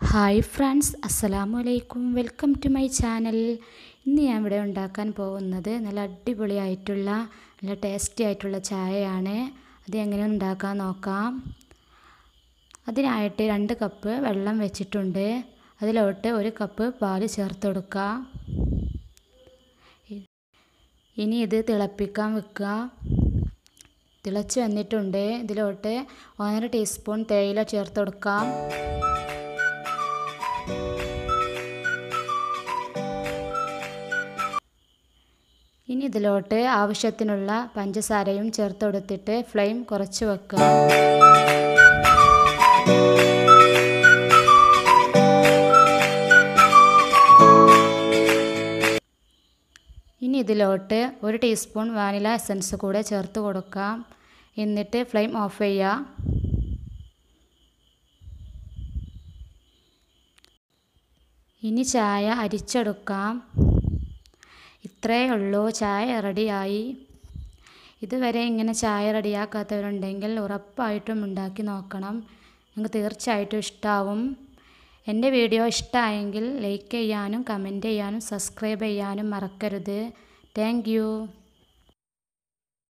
Hi friends അസ്സലാമു അലൈക്കും welcome to my channel. ഇന്ന് ഞാൻ ഇവിടെ ഉണ്ടാക്കാൻ പോകുന്നത് നല്ല അടിപൊളിയായിട്ടുള്ള നല്ല ടേസ്റ്റി ആയിട്ടുള്ള ചായയാണ്. അത് എങ്ങനെ ഉണ്ടാക്കാൻ നോക്കാം. അതിനായിട്ട് രണ്ട് കപ്പ് വെള്ളം വെച്ചിട്ടുണ്ട്. അതിലോട്ട് ഒരു കപ്പ് പാൽ ചേർത്ത് കൊടുക്കുക ഇനി ഇത് തിളപ്പിക്കാൻ വെക്കുക. തിളച്ച് വന്നിട്ടുണ്ട്. ഇതിലോട്ട് ഒന്നര ടീസ്പൂൺ തേയില ചേർത്ത് കൊടുക്കാം. ഇനി ഇതിലോട്ട് ആവശ്യത്തിനുള്ള പഞ്ചസാരയും ചേർത്ത് കൊടുത്തിട്ട് ഫ്ലെയിം കുറച്ച് വെക്കുക. ഇനി ഇതിലോട്ട് ഒരു ടീസ്പൂൺ വാനില എസൻസ് കൂടെ ചേർത്ത് കൊടുക്കാം. എന്നിട്ട് ഫ്ലെയിം ഓഫ് ചെയ്യുക. ഇനി ചായ അരിച്ചെടുക്കാം. ഇത്രയേ ഉള്ളൂ. ചായ റെഡിയായി. ഇതുവരെ ഇങ്ങനെ ചായ റെഡിയാക്കാത്തവരുണ്ടെങ്കിൽ ഉറപ്പായിട്ടും ഉണ്ടാക്കി നോക്കണം. നിങ്ങൾക്ക് തീർച്ചയായിട്ടും ഇഷ്ടാവും. എന്റെ വീഡിയോ ഇഷ്ടമായെങ്കിൽ ലൈക്ക് ചെയ്യാനും കമന്റ് ചെയ്യാനും സബ്സ്ക്രൈബ് ചെയ്യാനും മറക്കരുത്. താങ്ക്